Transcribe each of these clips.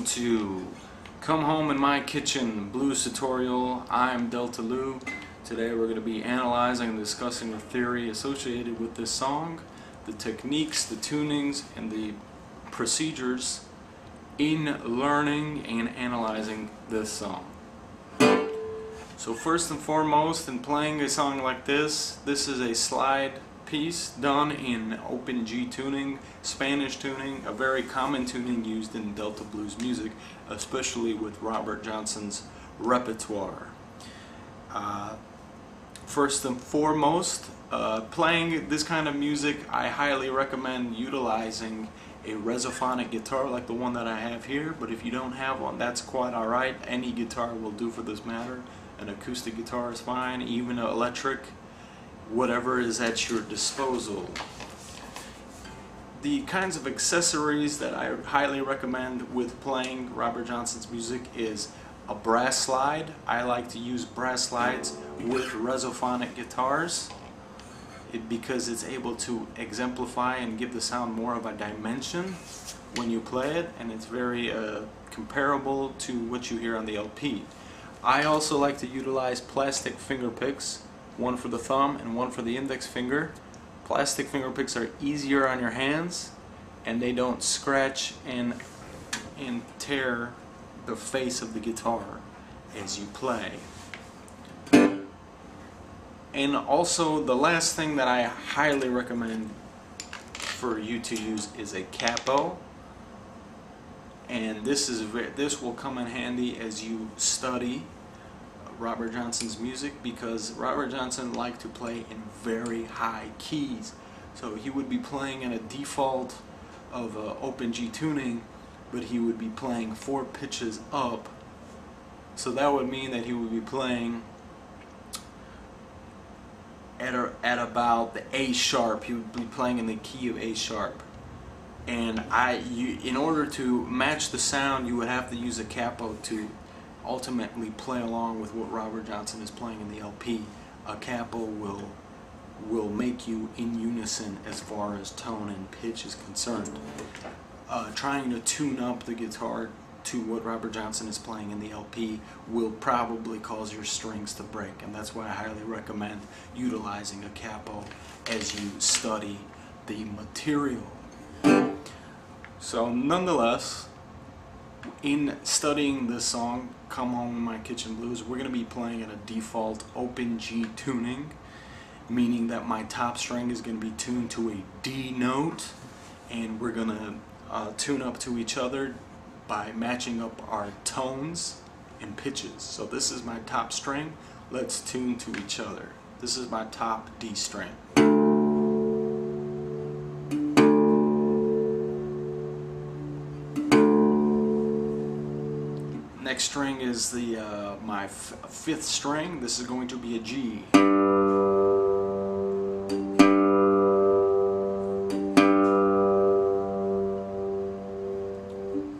Welcome to Come On in My Kitchen Blues Tutorial. I'm Delta Lou. Today we're going to be analyzing and discussing the theory associated with this song, the techniques, the tunings, and the procedures in learning and analyzing this song. So first and foremost, in playing a song like this, this is a slide piece done in open G tuning, Spanish tuning, a very common tuning used in Delta blues music, especially with Robert Johnson's repertoire. Uh, first and foremost, uh, playing this kind of music, I highly recommend utilizing a resophonic guitar like the one that I have here, but if you don't have one, that's quite alright. Any guitar will do for this matter. An acoustic guitar is fine, even an electric whatever is at your disposal. The kinds of accessories that I highly recommend with playing Robert Johnson's music is a brass slide. I like to use brass slides with resophonic guitars it, because it's able to exemplify and give the sound more of a dimension when you play it and it's very uh, comparable to what you hear on the LP. I also like to utilize plastic finger picks one for the thumb and one for the index finger. Plastic finger picks are easier on your hands and they don't scratch and, and tear the face of the guitar as you play. And also the last thing that I highly recommend for you to use is a capo and this is this will come in handy as you study Robert Johnson's music because Robert Johnson liked to play in very high keys. So he would be playing in a default of uh, open G tuning, but he would be playing four pitches up. So that would mean that he would be playing at, a, at about the A sharp. He would be playing in the key of A sharp. And I, you, in order to match the sound, you would have to use a capo to ultimately play along with what Robert Johnson is playing in the LP, a capo will will make you in unison as far as tone and pitch is concerned. Uh, trying to tune up the guitar to what Robert Johnson is playing in the LP will probably cause your strings to break and that's why I highly recommend utilizing a capo as you study the material. So nonetheless, in studying this song, Come On My Kitchen Blues, we're going to be playing at a default open G tuning, meaning that my top string is going to be tuned to a D note, and we're going to uh, tune up to each other by matching up our tones and pitches. So this is my top string, let's tune to each other. This is my top D string. Next string is the uh, my fifth string. This is going to be a G.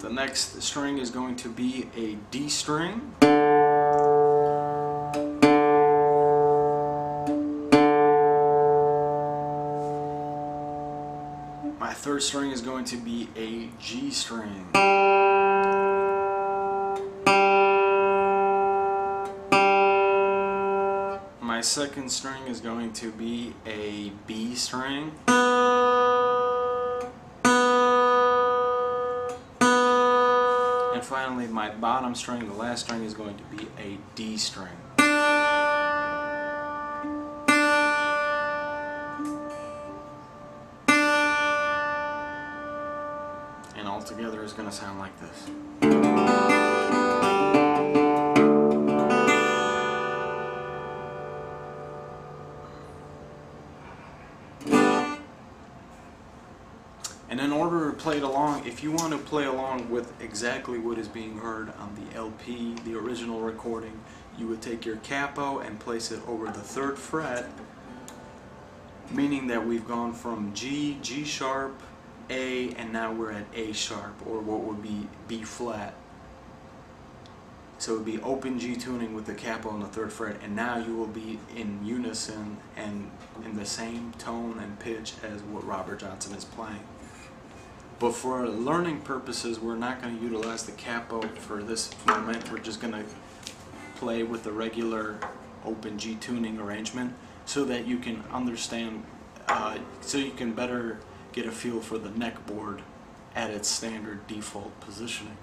The next string is going to be a D string. My third string is going to be a G string. My second string is going to be a B string. And finally my bottom string, the last string, is going to be a D string. And all together is going to sound like this. In order to play it along, if you want to play along with exactly what is being heard on the LP, the original recording, you would take your capo and place it over the third fret, meaning that we've gone from G, G sharp, A, and now we're at A sharp, or what would be B flat. So it would be open G tuning with the capo on the third fret, and now you will be in unison and in the same tone and pitch as what Robert Johnson is playing. But for learning purposes, we're not going to utilize the capo for this moment. We're just going to play with the regular open G tuning arrangement so that you can understand, uh, so you can better get a feel for the neck board at its standard default positioning.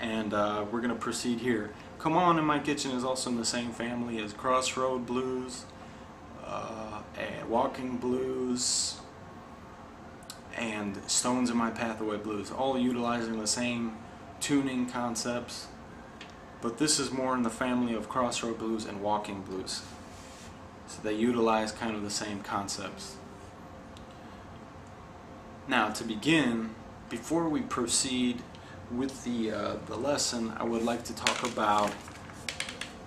And uh, we're going to proceed here. Come On in My Kitchen is also in the same family as Crossroad Blues, uh, Walking Blues, and Stones in My Pathway Blues, all utilizing the same tuning concepts, but this is more in the family of Crossroad Blues and Walking Blues. So they utilize kind of the same concepts. Now, to begin, before we proceed with the, uh, the lesson, I would like to talk about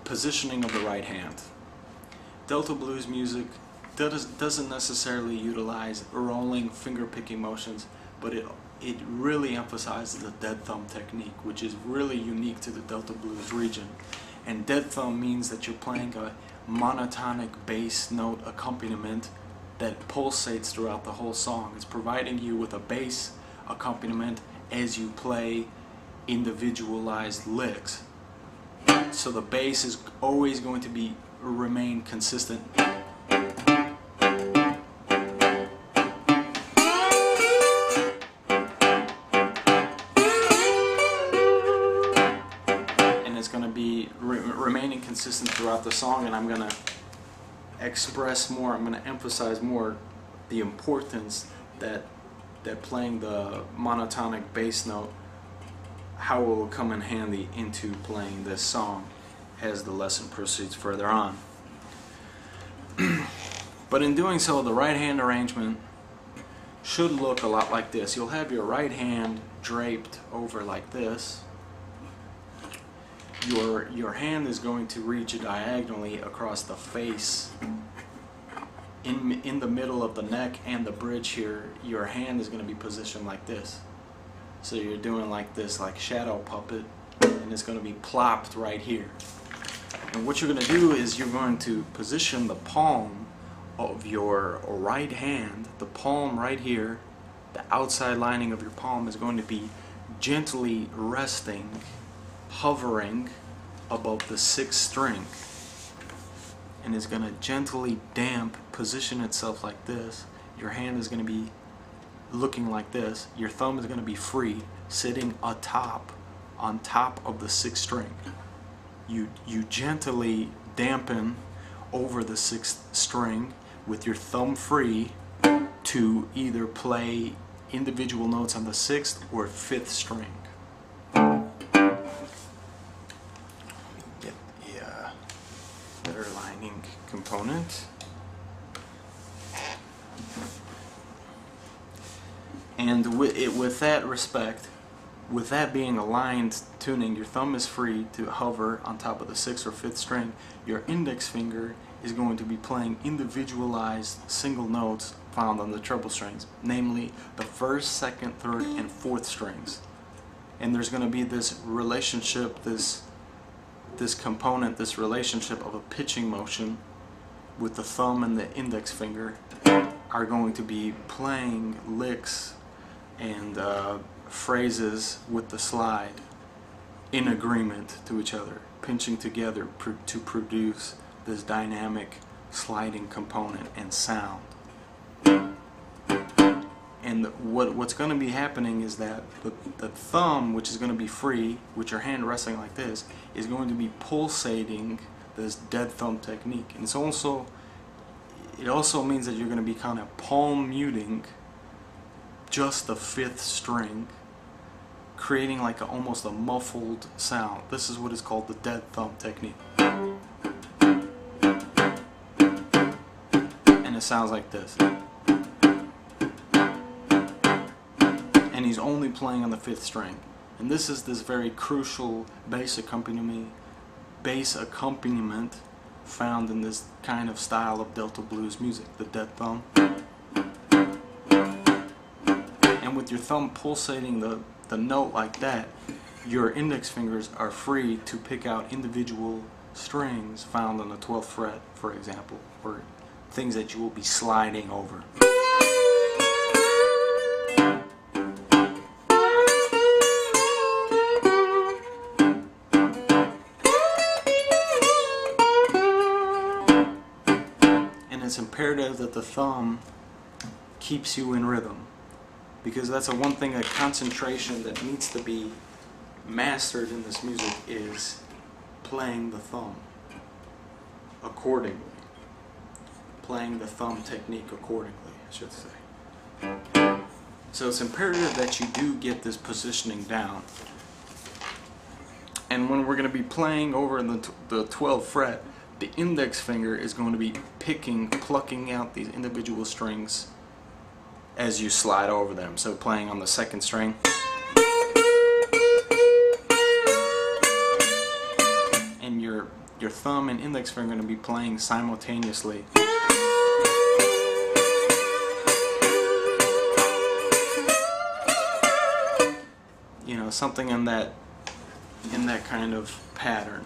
positioning of the right hand. Delta blues music does, doesn't necessarily utilize rolling finger picking motions, but it, it really emphasizes the dead thumb technique, which is really unique to the Delta blues region. And dead thumb means that you're playing a monotonic bass note accompaniment that pulsates throughout the whole song. It's providing you with a bass accompaniment as you play individualized licks. So the bass is always going to be remain consistent. Throughout the song and I'm going to express more, I'm going to emphasize more the importance that that playing the monotonic bass note, how it will come in handy into playing this song as the lesson proceeds further on. but in doing so, the right hand arrangement should look a lot like this. You'll have your right hand draped over like this. Your, your hand is going to reach diagonally across the face in, in the middle of the neck and the bridge here, your hand is going to be positioned like this. So you're doing like this, like shadow puppet, and it's going to be plopped right here. And what you're going to do is you're going to position the palm of your right hand, the palm right here, the outside lining of your palm is going to be gently resting, hovering above the sixth string and is going to gently damp position itself like this. Your hand is going to be looking like this. Your thumb is going to be free, sitting atop, on top of the sixth string. You, you gently dampen over the sixth string with your thumb free to either play individual notes on the sixth or fifth string. With, that respect, with that being aligned tuning, your thumb is free to hover on top of the sixth or fifth string. Your index finger is going to be playing individualized single notes found on the treble strings, namely the first, second, third, and fourth strings. And there's going to be this relationship, this this component, this relationship of a pitching motion with the thumb and the index finger are going to be playing licks and uh, phrases with the slide in agreement to each other, pinching together pr to produce this dynamic sliding component and sound. And what, what's going to be happening is that the, the thumb, which is going to be free, with your hand resting like this, is going to be pulsating this dead thumb technique. And it's also it also means that you're going to be kind of palm muting just the fifth string, creating like a, almost a muffled sound. This is what is called the dead thumb technique. And it sounds like this. And he's only playing on the fifth string. And this is this very crucial bass accompaniment bass accompaniment found in this kind of style of Delta blues music, the dead thumb your thumb pulsating the, the note like that, your index fingers are free to pick out individual strings found on the 12th fret, for example, or things that you will be sliding over. And it's imperative that the thumb keeps you in rhythm because that's the one thing a concentration that needs to be mastered in this music is playing the thumb accordingly. Playing the thumb technique accordingly I should say. So it's imperative that you do get this positioning down. And when we're going to be playing over in the, the 12th fret the index finger is going to be picking plucking out these individual strings as you slide over them. So playing on the second string. And your your thumb and index finger are going to be playing simultaneously. You know, something in that in that kind of pattern.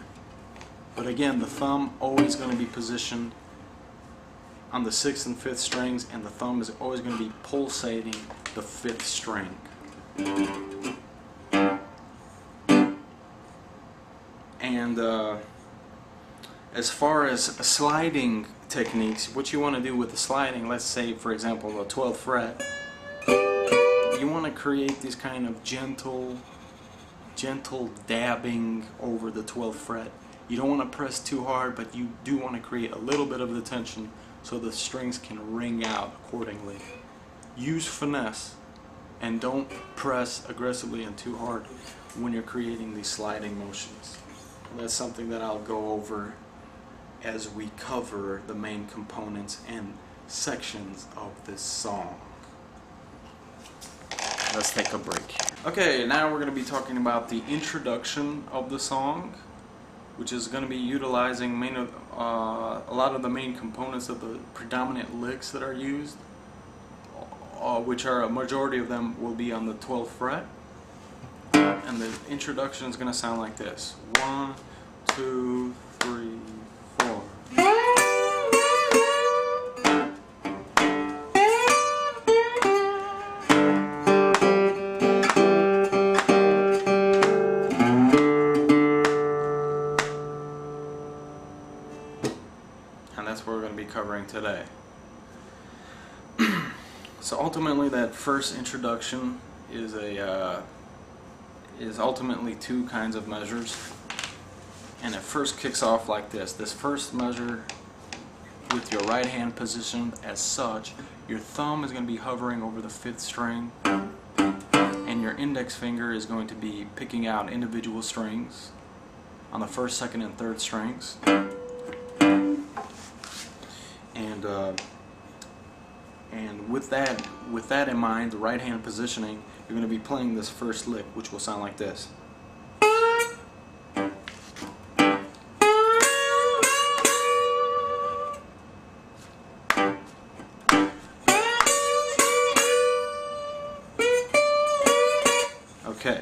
But again, the thumb always going to be positioned on the sixth and fifth strings, and the thumb is always going to be pulsating the fifth string. And uh, as far as sliding techniques, what you want to do with the sliding, let's say, for example, the 12th fret, you want to create these kind of gentle, gentle dabbing over the 12th fret. You don't want to press too hard, but you do want to create a little bit of the tension so the strings can ring out accordingly. Use finesse and don't press aggressively and too hard when you're creating these sliding motions. That's something that I'll go over as we cover the main components and sections of this song. Let's take a break. Okay, now we're going to be talking about the introduction of the song which is going to be utilizing main, uh, a lot of the main components of the predominant licks that are used, uh, which are a majority of them will be on the 12th fret. And the introduction is going to sound like this. One, two, three, first introduction is a uh, is ultimately two kinds of measures, and it first kicks off like this. This first measure, with your right hand positioned as such, your thumb is going to be hovering over the fifth string, and your index finger is going to be picking out individual strings on the first, second, and third strings and uh, and with that with that in mind, the right hand positioning, you're going to be playing this first lick, which will sound like this. Okay.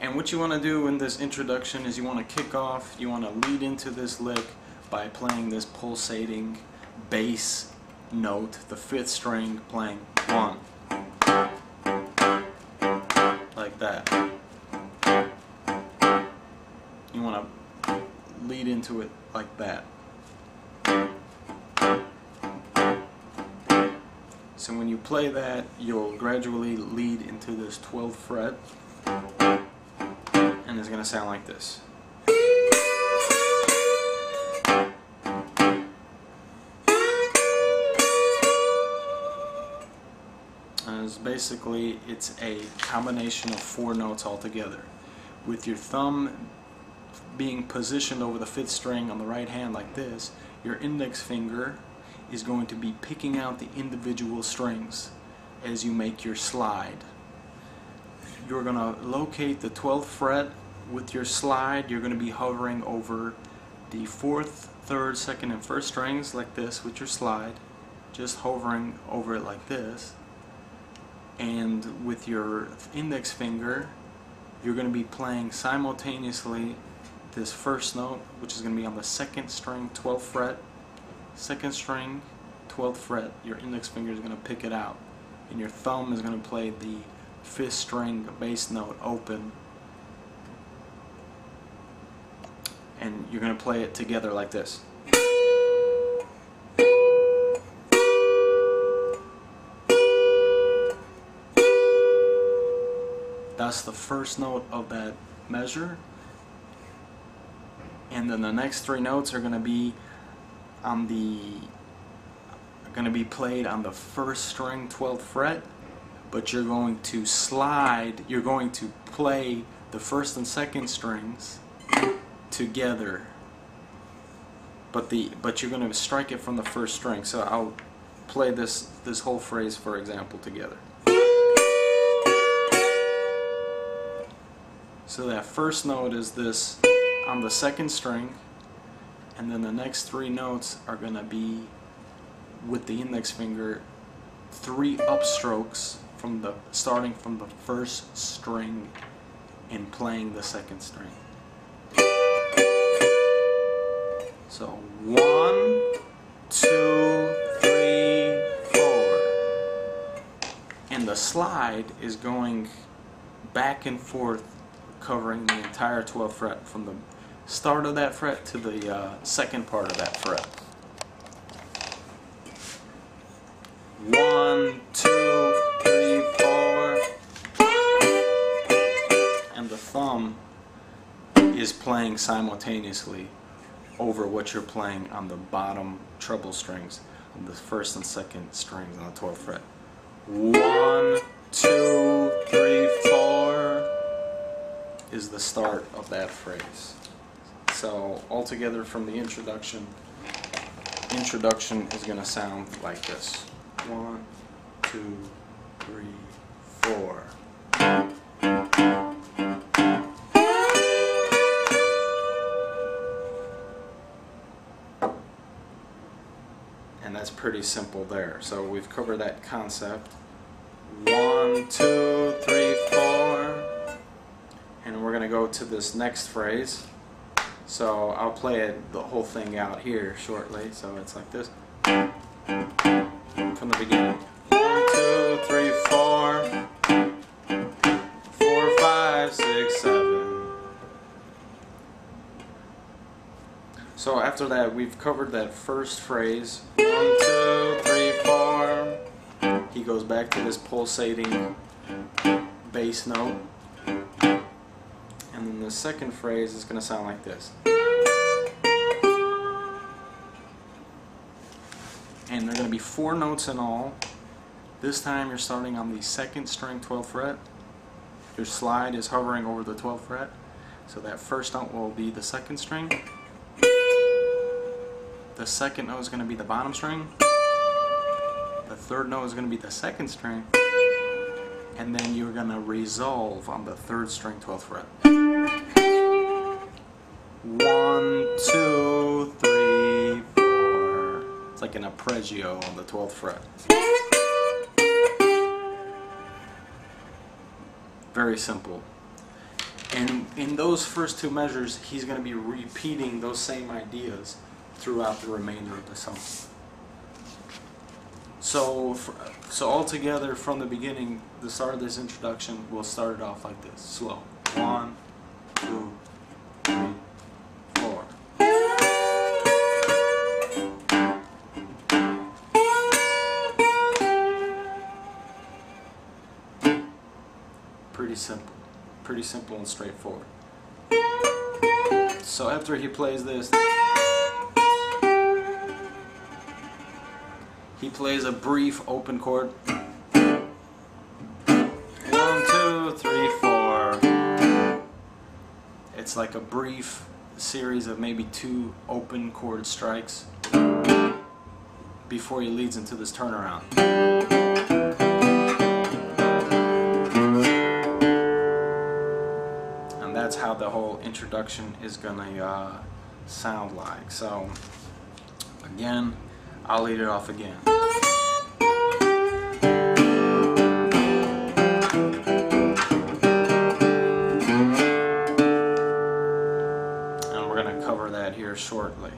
And what you want to do in this introduction is you want to kick off, you want to lead into this lick by playing this pulsating bass note, the fifth string playing one, like that. You want to lead into it like that. So when you play that, you'll gradually lead into this 12th fret, and it's going to sound like this. Basically it's a combination of four notes altogether. With your thumb being positioned over the fifth string on the right hand like this, your index finger is going to be picking out the individual strings as you make your slide. You're going to locate the 12th fret with your slide. You're going to be hovering over the 4th, 3rd, 2nd, and 1st strings like this with your slide. Just hovering over it like this and with your index finger you're going to be playing simultaneously this first note which is going to be on the second string 12th fret second string 12th fret. Your index finger is going to pick it out and your thumb is going to play the fifth string bass note open. And you're going to play it together like this the first note of that measure. And then the next three notes are going to be on the going to be played on the first string 12th fret, but you're going to slide, you're going to play the first and second strings together. But the but you're going to strike it from the first string. So I'll play this this whole phrase for example together. So that first note is this on the second string and then the next three notes are going to be with the index finger three upstrokes from the starting from the first string and playing the second string. So one, two, three, four. And the slide is going back and forth covering the entire 12th fret from the start of that fret to the uh, second part of that fret. One, two, three, four. And the thumb is playing simultaneously over what you're playing on the bottom treble strings on the first and second strings on the 12th fret. One, two, is the start of that phrase. So altogether from the introduction, introduction is going to sound like this. One, two, three, four. And that's pretty simple there. So we've covered that concept. One, two, three, to go to this next phrase. So I'll play it, the whole thing out here shortly. So it's like this from the beginning. One, two, three, four. Four, five, six, seven. So after that, we've covered that first phrase. One, two, three, four. He goes back to this pulsating bass note. The second phrase is going to sound like this. and there are going to be four notes in all. This time you're starting on the second string 12th fret. Your slide is hovering over the 12th fret. So that first note will be the second string. The second note is going to be the bottom string. The third note is going to be the second string. And then you're going to resolve on the third string 12th fret. One, two, three, four. It's like an arpeggio on the 12th fret. Very simple. And in those first two measures, he's going to be repeating those same ideas throughout the remainder of the song. So, so altogether, from the beginning, the start of this introduction, we'll start it off like this, slow. One, two, simple and straightforward. So after he plays this, he plays a brief open chord. One, two, three, four. It's like a brief series of maybe two open chord strikes before he leads into this turnaround. How the whole introduction is gonna uh, sound like. So, again, I'll lead it off again. And we're going to cover that here shortly.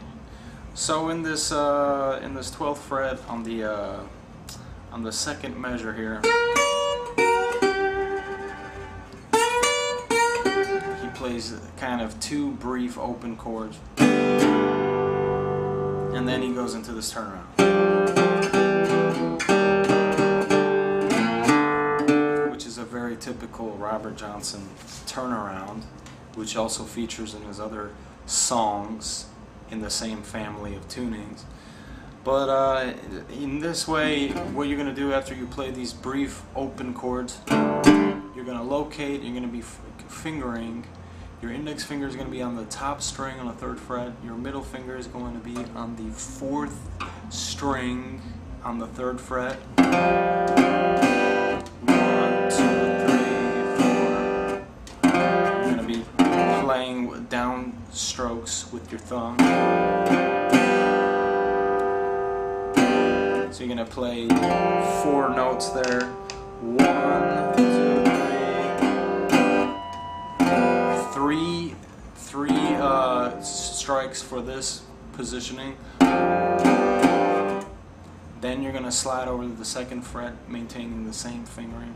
So in this uh, in this 12th fret on the uh, on the second measure here, kind of two brief open chords and then he goes into this turnaround. Which is a very typical Robert Johnson turnaround, which also features in his other songs in the same family of tunings. But uh, in this way, what you're going to do after you play these brief open chords, you're going to locate, you're going to be fingering. Your index finger is going to be on the top string on the third fret. Your middle finger is going to be on the fourth string on the third fret. You're going to be playing down strokes with your thumb. So you're going to play four notes there. One, strikes for this positioning. Then you're going to slide over to the second fret, maintaining the same fingering.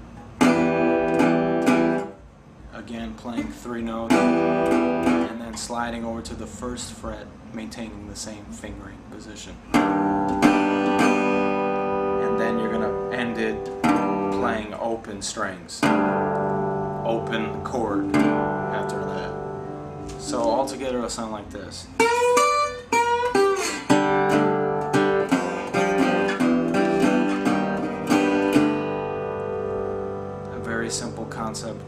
Again, playing three notes. And then sliding over to the first fret, maintaining the same fingering position and then you're going to end it playing open strings, open chord after that. So altogether it'll sound like this. A very simple concept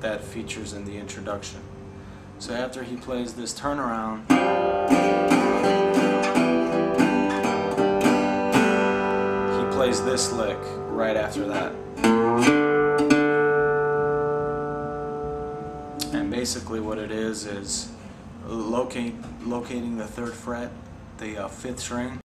that features in the introduction. So after he plays this turnaround, he plays this lick right after that. Basically what it is is locate, locating the third fret, the uh, fifth string,